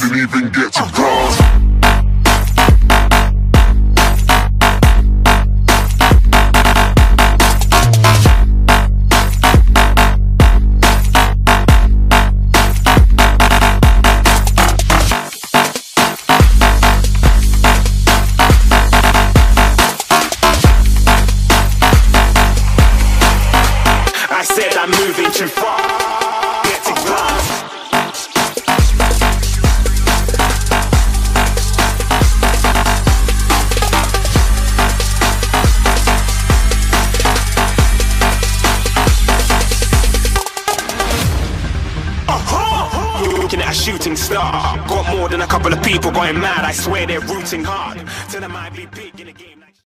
Didn't even get to said I'm moving too far. Shooting star. Got more than a couple of people going mad. I swear they're rooting hard. Tell them I be big in the game.